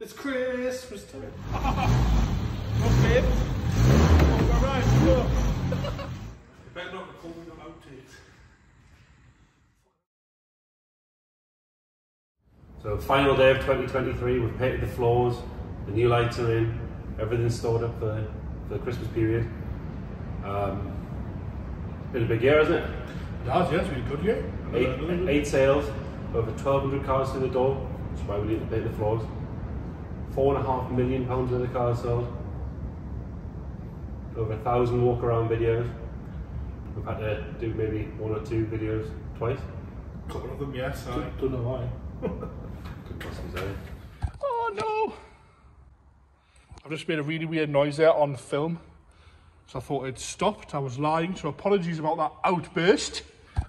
It's Christmas time. Not babe. Oh, all right, go. You better not record me on outtakes. So final day of 2023, we've painted the floors, the new lights are in, everything's stored up for, for the Christmas period. Um, it's been a big year, hasn't it? It has, yes, really good, yeah. Eight, Another- another- eight sales, over 1,200 cars through the door, that's why we need to paint the floors. Four and a half million pounds worth of cars sold. Over a thousand walk around videos. We've had to do maybe one or two videos twice. A couple of them, yes. I Don't know why. Good customers, eh? Oh no! I've just made a really weird noise there on film. So I thought it stopped. I was lying, so apologies about that outburst.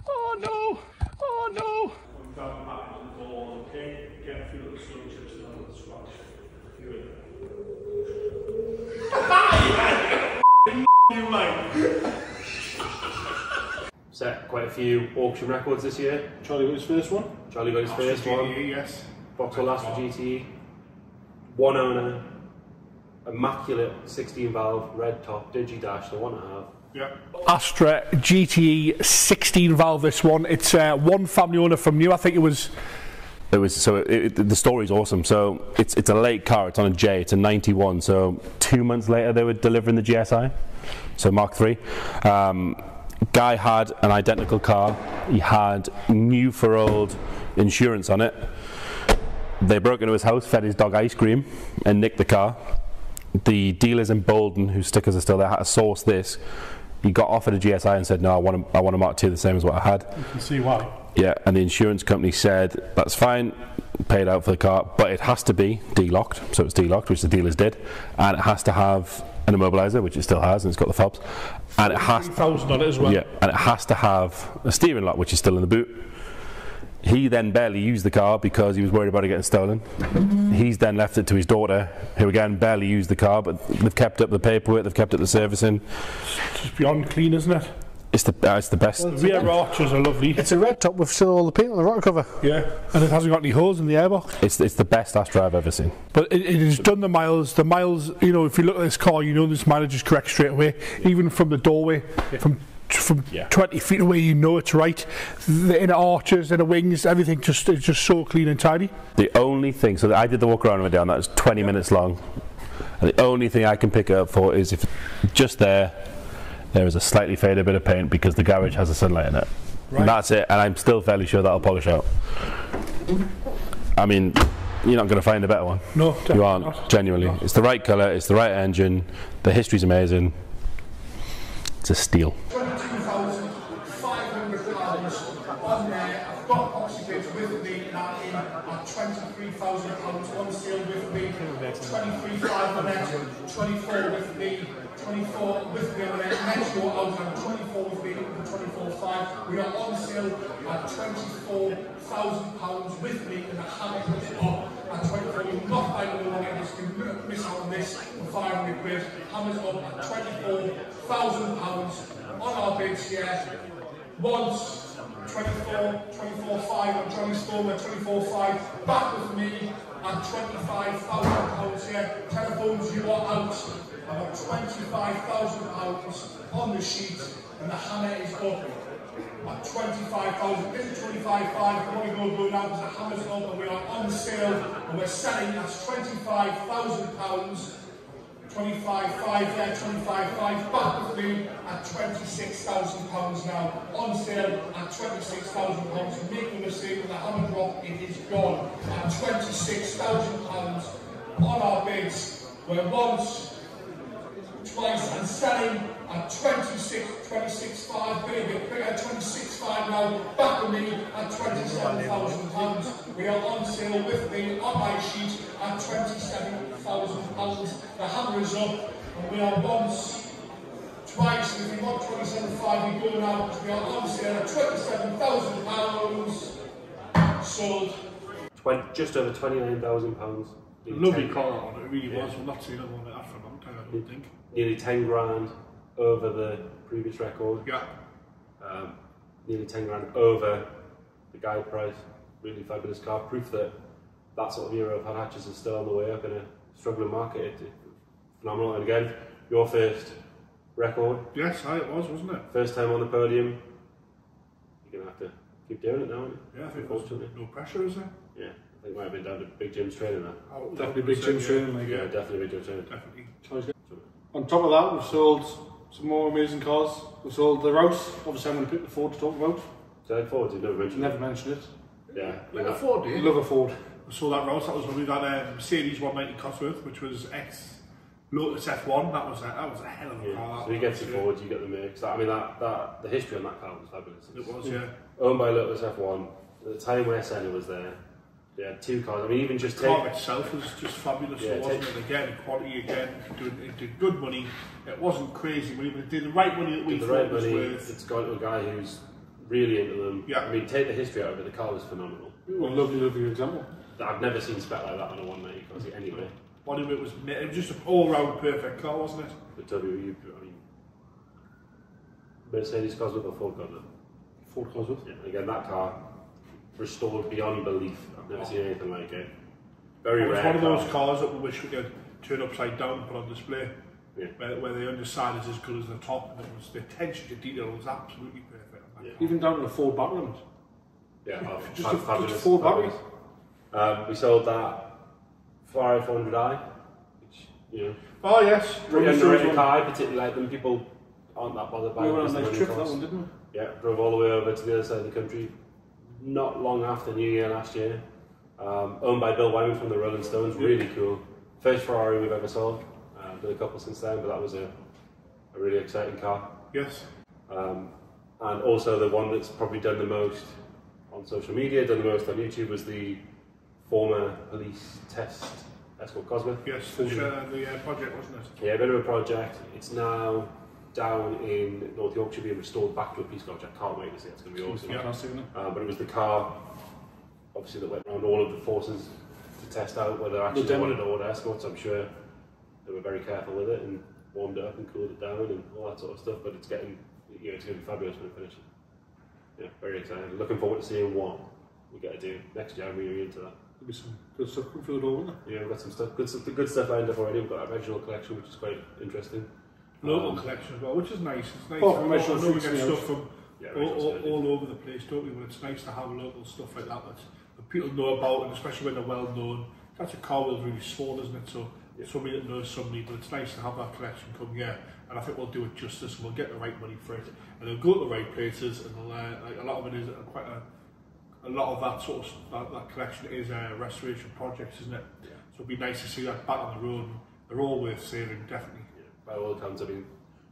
Oh no! Oh no! Set quite a few auction records this year. Charlie got his first one. Charlie got his first one. GTE, yes. Vauxhall last for GTE. One owner. Immaculate 16 valve, red top, Digi Dash, the one I have. Yeah. Astra GTE 16 valve. This one. It's uh, one family owner from new. I think it was. It was so it, it, the story's awesome. So it's it's a late car. It's on a J. It's a 91. So two months later they were delivering the GSI, so Mark III. Um, guy had an identical car. He had new for old insurance on it. They broke into his house, fed his dog ice cream, and nicked the car. The dealers in Bolden, whose stickers are still there, had to source this. He got offered a GSI and said, "No, I want a, I want a Mark II, the same as what I had." You can see why. Yeah, and the insurance company said that's fine, paid out for the car, but it has to be D-locked, so it's D-locked, which the dealers did, and it has to have an immobilizer, which it still has, and it's got the fobs, and it has, Thousand on it as well. yeah, and it has to have a steering lock, which is still in the boot. He then barely used the car because he was worried about it getting stolen. He's then left it to his daughter, who again barely used the car, but they've kept up the paperwork, they've kept up the servicing. It's beyond clean, isn't it? It's the uh, it's the best. The rear arches are lovely. It's a red top with still all the paint on the rocker cover. yeah, and it hasn't got any holes in the airbox. It's it's the best Astra I've ever seen. But it, it has done the miles. The miles, you know, if you look at this car, you know this mileage is correct straight away. Even from the doorway, from from Yeah. 20 feet away, you know it's right. The inner arches, inner wings, everything just it's just so clean and tidy. The only thing, so I did the walk around with down, that was 20 minutes long. And the only thing I can pick it up for is if just there, there is a slightly faded bit of paint because the garage has a sunlight in it. And that's it, and I'm still fairly sure that'll polish out. I mean, you're not going to find a better one. No, You aren't, not. genuinely. It's the right colour, it's the right engine, the history's amazing. It's a steal. £22,500. I've got oxygen with me now in at £23,000 on sale with me. 23,500 on it, 24 with me, 24 with me on it. Next go out on 24 with me, 24,500. We are on sale at £24,000 with me and the hammer puts it up at 24. You're not finding the money this. You miss out on this for 500 quid. Hammers up at £24,000 on our bids here. Once, 24, 24, 5 on Johnny Stormer, 24, 5. Back with me at 25,000 pounds here. Telephones, you are out. I've got 25,000 pounds on the sheet, and the hammer is up at 25,000. This is 25,500. I'm only going to go now because the hammer's up, and we are on sale, and we're selling at 25,000 pounds. 25, 5 there, 25, 5 back with me at 26,000 pounds now. On sale at 26,000 pounds. Make no mistake with the hammer drop, it is gone at 26,000 pounds on our bids. We're once, twice and selling at 26, 26, 5, bit a bit bigger, 26, 5 now, back with me at 27,000 pounds. We are on sale with me on my sheet at 27,000 pounds. The hammer is up and we are once, twice, and if you want 27,500, we go now because we are on sale at 27,000 pounds. Sold. Twen- just over £29,000. Lovely 10 car on it, it really was. We've not seen one like that for a long time, I don't think. Nearly 10 grand over the previous record. Yeah. um, nearly 10 grand over the guide price. Really fabulous car. Proof that that sort of era of had hatches is still on the way up in a struggling market. It, it, phenomenal. And again, your first record, Yes, aye, it was, wasn't it? first time on the podium. You're gonna have to keep doing it now, aren't you? Yeah, I think there's Unfortunately. no pressure, is there? Yeah, I think might have been down to Big Jim's training that. Oh, Definitely big Jim's 100%, training, like, Yeah, yeah. definitely Big Jim's training. Definitely. On top of that, we've sold some more amazing cars. We've sold the Rouse. Obviously, I'm going to pick the Ford to talk about. So I'd forward, you never mentioned Never mentioned it. it. Yeah, Like a Ford, eh? Love a Ford. So that Rouse, that was when we had a um, Mercedes 190 Cosworth, which was ex Lotus F1. That was a, that was a hell of a Yeah, car. so you get to was, forward, you get the mix. I mean, that, that the history on that car was fabulous. It was, yeah. Owned by Lotus F1. At the time where Senna was there, they had two cars. I mean, even just The take car itself was just fabulous, Yeah, wasn't take- it? Again, quality again, it did, it did good money. It wasn't crazy money, but it did the right money that we the thought right was money. worth. It's got to a guy who's really into them. Yeah. I mean, take the history out of it. The car was phenomenal. Well, lovely, lovely example. I've never seen spec like that on a 190 Cossie anyway. Body of it was it was just an all-round perfect car, wasn't it? The W, I mean, Mercedes Cosworth or Ford Cosworth. Ford Cosworth. Yeah, again, that car restored beyond belief. I've never seen anything like it. Very It was rare. one of those cars that we wish we could turn upside down and put on display. Yeah. Where, where the underside is as good as the top, and it was the attention to detail was absolutely perfect. Yeah. Even down to the Ford back limit. Yeah, oh, Just a- fabulous. just four fabulous. Um, we sold that Ferrari 400i, which, you know, Oh yes, pretty underrated car, particularly like them. People aren't that bothered by We it went on a nice trip that one, didn't we? Yeah, drove all the way over to the other side of the country not long after New Year last year. Um, owned by Bill Wyman from the Rolling Stones, really cool. First Ferrari we've ever sold. Uh, been a couple since then, but that was a, a really exciting car. Yes. Um, and also the one that's probably done the most on social media, done the most on YouTube, was the former police test Escort Cosworth. Yes, the, uh, the uh, project, wasn't it? Yeah, a bit of a project. It's now down in North Yorkshire being restored back to a police car, which I can't wait to see. It's going to be awesome. Yeah. Fantastic, isn't it? Uh, but it was the car, obviously, that went around all of the forces to test out whether actually The they demo. wanted to order escorts. I'm sure they were very careful with it and warmed it up and cooled it down and all that sort of stuff. But it's getting, you know, it's going to be fabulous when it finishes. Yeah, very excited. Looking forward to seeing what we get to do next year. I'm really into that. There'll be some good stuff coming through the door, won't there? Yeah, we've got some stuff, good, stuff- good stuff lined up already. We've got a regional collection, which is quite interesting. Local Um, collection as well, which is nice. It's nice. Oh, I know- I know we fruits get and stuff from Yeah, all, all, all over the place, don't we? But it's nice to have local stuff like that that, that people know about, and especially when they're well known. That's a car wheel's really small, isn't it? So Yeah. somebody that knows somebody, but it's nice to have that collection come here. And I think we'll do it justice, and we'll get the right money for it, and it'll go to the right places. And they'll, uh, like a lot of it is uh, quite a a lot of that sort of that, that collection is uh, restoration projects, isn't it? Yeah. So it'd be nice to see that back on the road. They're all worth saving, definitely. Yeah, by all accounts, I mean,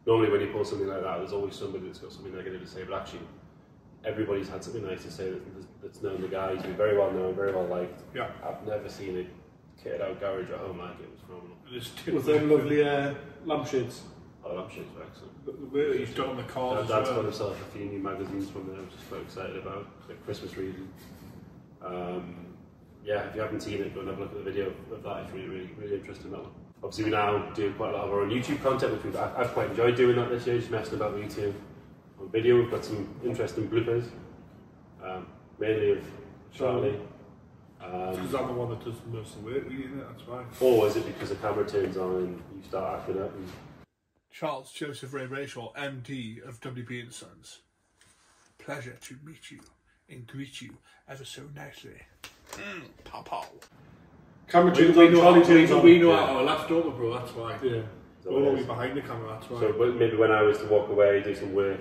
normally when you pull something like that, there's always somebody that's got something negative to say, but actually, everybody's had something nice to say that, that's known the guy. He's been very well known, very well liked. Yeah. I've never seen a kitted out garage at home like it. It was phenomenal. It is With them lovely uh, lampshades. Oh, the lampshades were excellent. The, the way that he's done on the Dad, as Dad's got well. himself a few new magazines from there, which is quite excited about, like Christmas reading. Um, yeah, if you haven't seen it, go and have a look at the video of that. It's really, really, really interesting, that one. Obviously, we now do quite a lot of our own YouTube content, which we've, I've quite enjoyed doing that this year, just messing about with YouTube. On video, we've got some interesting bloopers, um, mainly of Charlie. Um, Because I'm the one that does most of the work, really, it? That's why. or is it because the camera turns on and you start acting up? And, Charles Joseph Ray Brayshaw, MD of WB and Sons. Pleasure to meet you and greet you ever so nicely. Mm, pow pow. Camera We, tunes we on, know, Charlie we, tunes know, on. we know Yeah. our last over, bro, that's why. Yeah. so We're always is. behind the camera, that's why. So but maybe when I was to walk away, do some work,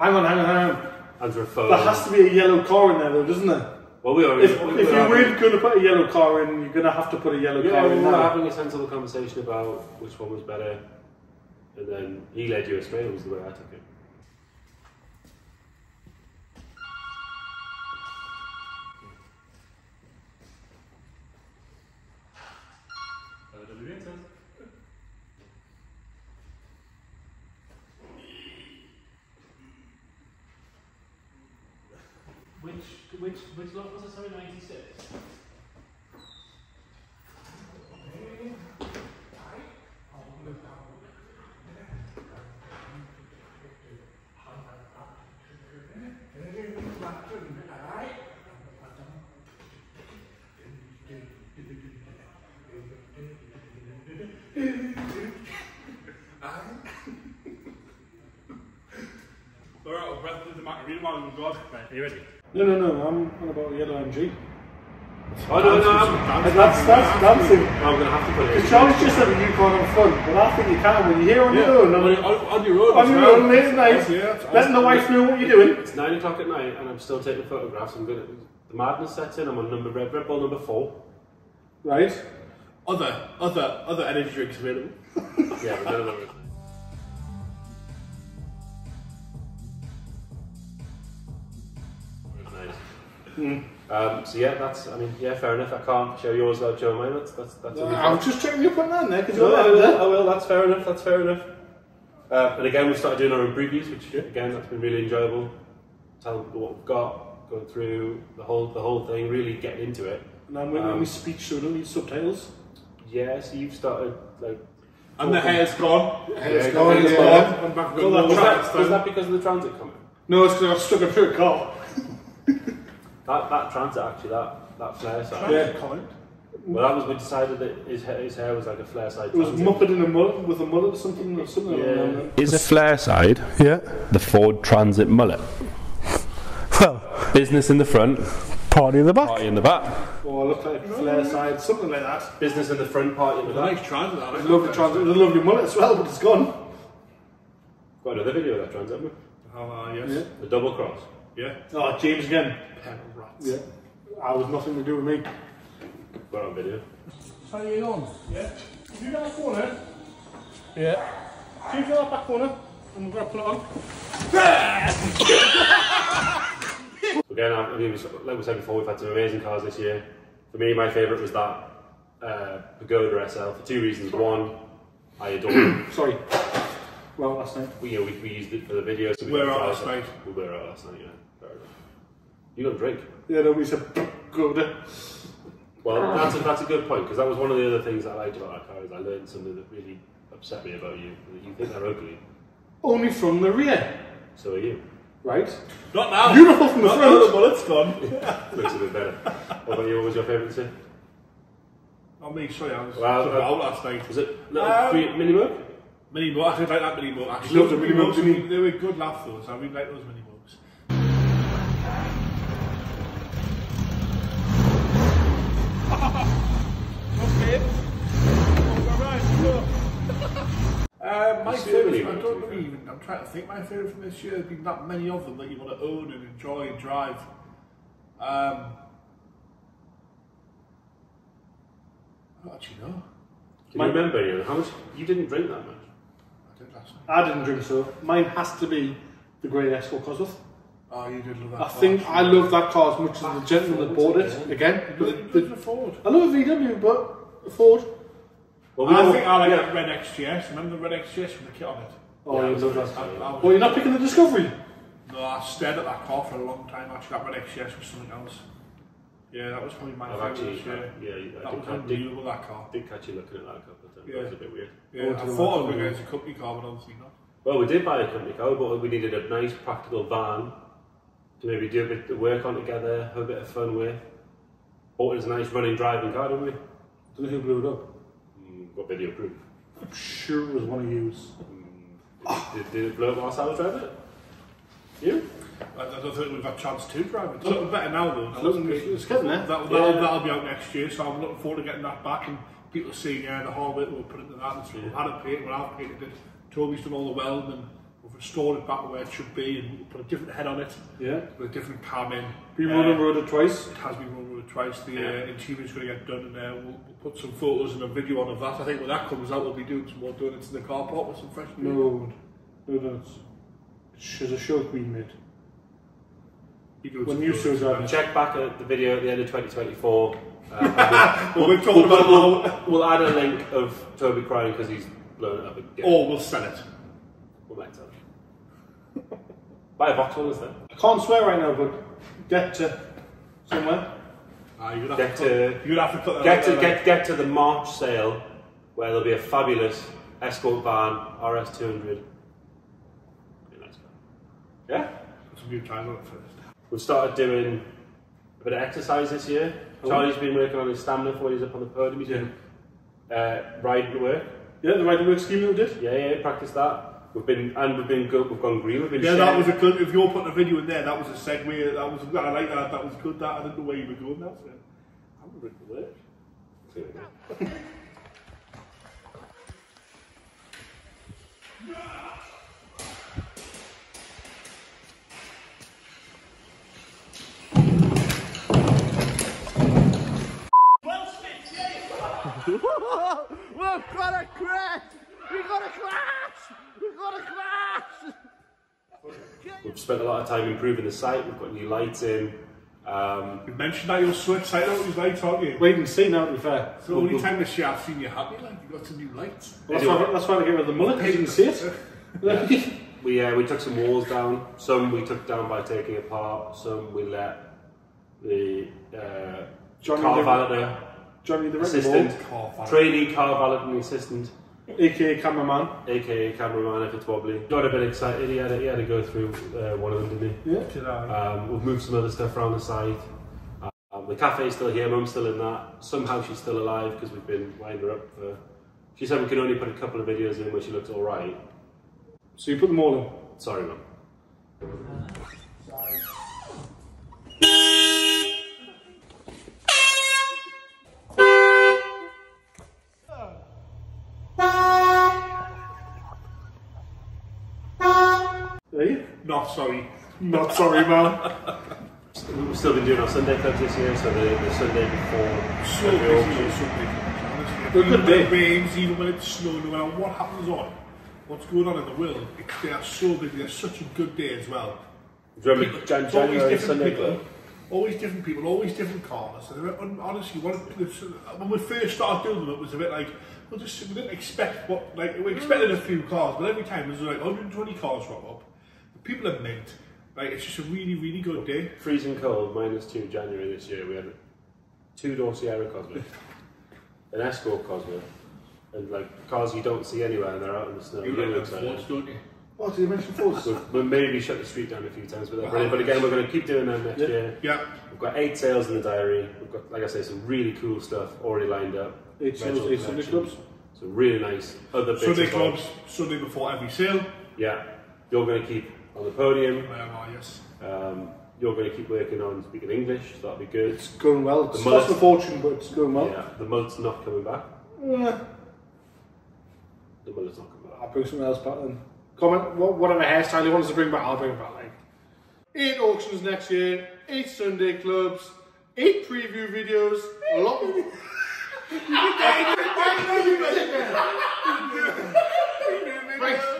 Hang on, hang on, hang on. answer a phone. There has to be a yellow car in there, though, doesn't there? well, we are. If, we, if we you are- weren't going to put a yellow car in, you're going to have to put a yellow Yeah, car we in were now. having a sensible conversation about which one was better, and then he led you astray. Was the way I took it. Which which which lot was it? Sorry, ninety six. We're out of breath with the Macarena while we've got. Right, are you ready? No, no, no, I'm on about a yellow MG. Oh no, no, I'm, That's, that's dancing. I'm gonna have to put it. It's always just that you can't have fun, but I think you can when you're here on your own. on, On, on, on your own. on your well. own, late at night, Yeah, that's letting the wife know what you're doing. It's nine o'clock at night, and I'm still taking photographs. I'm gonna. The madness sets in. I'm on number Red, Red Bull number four. Right? Other, other, other energy drinks available. Yeah, but none of them. are- Nice. Um, so yeah, that's. I mean, yeah, fair enough. I can't show yours without showing mine. That's that's that's. only I fair. was just checking you putting that in there because No, you're I there. will. there. I will. That's fair enough. That's fair enough. Uh, and again, we've started doing our own previews, which again, that's been really enjoyable. Telling people what we've got, going through the whole the whole thing, really getting into it. And I'm waiting on Um, my speech so I don't subtitles. Yeah, so you've started like. And the hair's gone. Hair's Yeah, gone, hair's yeah. gone. I'm back Was that, was that because of the transit coming? No, it's because I got stuck into a car. That that transit actually, that that flare side. Yeah. Comment. Well, that was we decided that his hair, his hair was like a flare side. It was transit. Muppet in a mullet with a mullet or something or something Yeah. along that. Is a flare side Yeah. the Ford Transit mullet? Well, Business in the front, party in the back. party in the back. Or look like a flare side, something like that. Business in the front, party in the back. Nice transit, that. It's a lovely transit. It was a lovely mullet as well, but it's gone. Got another video of that transit, haven't Oh, uh, yes. Yeah. The double cross. Yeah. Oh, James again. Pair of rats. Yeah. I was nothing to do with me. Got on video. How you on? Yeah. You do that corner? Yeah. Do you feel that back corner? And we're going to put it on. Again, I mean, like we said before, we've had some amazing cars this year. For me, my favourite was that uh, Pagoda SL for two reasons. One, I adore it. Sorry. Well, last night. We, you know, we, we used it for the video. So we We're out last night. We were out last night, yeah. Fair enough. You got a drink? Yeah, no, we said good. Well, that's a, that's a good point because that was one of the other things I liked about that car is I learned something that really upset me about you. That you think they're ugly, Only from the rear. so are you. Right? Not now. Beautiful from the Not front. now the bullet's gone. Looks a bit better. What about you? What was your favourite to Oh, me, sorry, I was Well, well, uh, out last night. Was it little Um, Mini Moke? Mini Mo, I did like that Mini Mo. I Loved the Mini Mo, Mo's, didn't They were good laugh those. I really like those Mini Mo's. Okay. All right, go. Uh, my favourite, I don't know even. I'm trying to think my favourite from this year. There's been that many of them that you want to own and enjoy and drive. Um, I don't actually know. Can you remember? How much? You didn't drink that much. I did last night. I didn't drink so. Mine has to be the grey Escort Cosworth. Oh, you did love that. I car, think. I love that car as much as the gentleman that bought it. Again, You the, the, the Ford. I love a VW, but a Ford. Well, I all- think I like yeah. that red XGS. Remember the red XGS with the kit on it? Oh, Yeah, you love that. I, I well, you're not picking the Discovery. no, I stared at that car for a long time. Actually, that red XGS was something else. Yeah, that was probably my I've favourite. actually, this year. yeah, I That did, was I did, unbelievable, that car. did catch you looking at that a couple of times. Yeah. That was a bit weird. Yeah, Oh, I to the thought Mac- it was a company car, but obviously not. Well, we did buy a company car, but we needed a nice practical van to maybe do a bit of work on together, have a bit of fun with. Bought it as a nice running driving car, didn't we? Don't know who blew it up. Mm, got video proof. I'm sure it was one of yous. Did, did it blow up whilst I was driving it? You? I, don't think we've a chance to drive it. It's looking better now, though. It's looking- it's getting there. That'll, that'll, that'll be out next year, so I'm looking forward to getting that back and people seeing yeah, the hard work we'll put into that. And so we've had it painted, well, I've painted it. Toby's done all the welding and we've restored it back to where it should be and we'll put a different head on it Yeah. with a different cam in. Been Uh, road it twice. It has been run it twice. The Yeah. uh, interior's going to get done, and uh, we'll, we'll put some photos and a video on of that. I think when that comes out, we'll be doing some more donuts in the car park with some fresh. paint. No, no, no. It's, she's a show queen made. You do When some you donuts. two. Check back at the video at the end of 2024. Uh, Well, we'll, we're talking we'll, about we'll, we'll add a link of Toby crying because he's blown it up again. Or we'll sell it. We'll make that. Buy a Vauxhall instead. I can't swear right now, but get to somewhere. Ah, you're gonna Get have to, to cut- you're gonna have to cut get to there, get get to the March sale where there'll be a fabulous escort van RS 200. Nice. Yeah, Put some new tires on it first. We've started doing a bit of exercise this year. Oh. Charlie's been working on his stamina for when he's up on the podium. He's been Uh, ride to work. Yeah, the right to work scheme that we did. Yeah, yeah, practice that. We've been and we've been good. We've gone green. We've been Yeah, that was a good. If you're putting a video in there, that was a segue. That was. I like that. That was good. That I didn't know where you were going. That's it. I'm ready to work. We've got a crash! We've got a crash! We've got a crash! We've spent a lot of time improving the site. We've got new lights in. Um, You mentioned that you're so excited about these lights, aren't you? Wait and see now, to be fair. It's the only time this year I've seen you happy. Like you got some new lights. That's why, that's why I get rid of the mullet, because you can see it. we uh, we took some walls down. Some we took down by taking apart. Some we let the uh, Johnny car the- valeter Johnny the assistant, Wrecking Car valeter. trainee car valeting assistant, Ball, aka cameraman. aka cameraman if it's wobbly. Got a bit excited. He had to, he had to go through uh, one of them, didn't he? Yeah. Um, we've moved some other stuff around the site. Um, the cafe's still here, Mum's still in that. Somehow she's still alive because we've been winding her up for. She said we can only put a couple of videos in where she looks alright. So you put them all in. Sorry, Mum. Not sorry. Not sorry, man. We've still been doing our Sunday clubs this year, so the, the Sunday before. so busy Sunday. Honestly, Good day. rains, even when it's snowing, no matter what happens on, what's going on in the world, it, they are so busy. They're such a good day as well. Do you remember Jan- always January different Sunday people. club? Always different people, always different cars. And hon- honestly, when, when we first started doing them, it was a bit like, we just we didn't expect what, like, we expected a few cars, but every time there's like 120 cars rock up. The people are mint. Like, it's just a really, really good day. Freezing cold, minus two January this year. We had two door Sierra Cosworth, an Escort Cosworth, and like cars you don't see anywhere and they're out in the snow. You Really like them excited. Fords, don't you? Oh, did you mention Fords? We've, we've maybe shut the street down a few times with that, but, but again, we're going to keep doing them next Yeah. year. Yeah. We've got eight sales in the diary. We've got, like I say, some really cool stuff already lined up. Eight sales, Retro eight Sunday clubs. So really nice. Other Sunday clubs, Sunday before every sale. Yeah, you're going to keep on the podium. Where are yes? Um, you're going to keep working on speaking English. So that'll be good. It's going well. It's The cost a fortune, but it's going well. Yeah, the mullet's not coming back. Yeah. The mullet's not coming back. I'll bring something else back then. Comment what, whatever hairstyle he wants to bring back, I'll bring it back. Like eight auctions next year, eight Sunday clubs, eight preview videos, a lot. Right.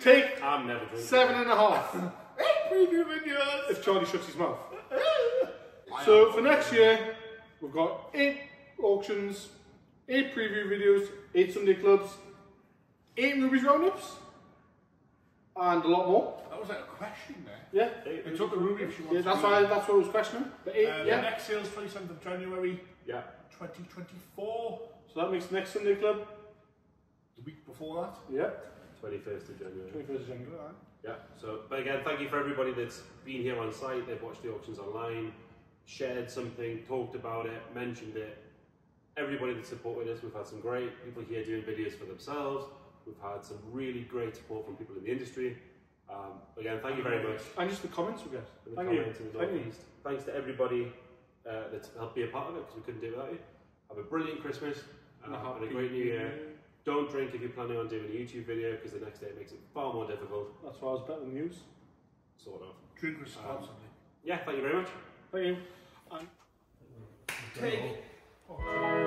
Take I'm never drinking. seven and a half. Preview videos. If Charlie shuts his mouth. So for next year, we've got eight auctions, eight preview videos, eight Sunday clubs, eight Ruby's roundups, and a lot more. That was like a question there. Yeah, It took a Ruby if she wants yeah that's why that's what I was questioning. But eight, Uh, The yeah. next sale's 27th of January Yeah. 2024. So that makes next Sunday club. The week before that. Yeah, 21st of January. 21st of January. Yeah. So, but again, thank you for everybody that's been here on site. They've watched the auctions online, shared something, talked about it, mentioned it. Everybody that supported us, we've had some great people here doing videos for themselves. We've had some really great support from people in the industry. Um, again, thank you very much. And just the comments we get. the Thank you. comments in the Thank you. Thanks to everybody uh, that's helped be a part of it because we couldn't do it without you. Have a brilliant Christmas and, And a have a great New Year. Year. Don't drink if you're planning on doing a YouTube video because the next day it makes it far more difficult, That's why I was better than news. sort of. Drink um, responsibly. Yeah, thank you very much. Thank you. Take